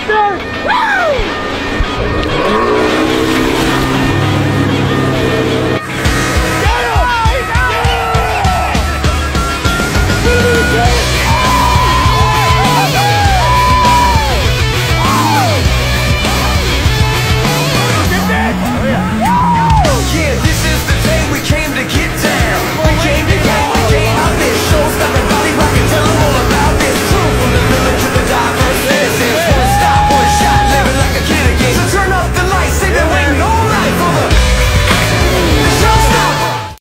sister!